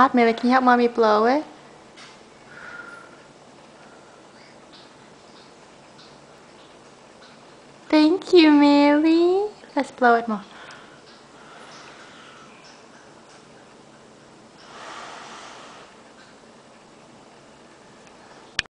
Hot, can you help mommy blow it? Thank you, Millie. Let's blow it more.